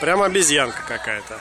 Прям обезьянка какая-то.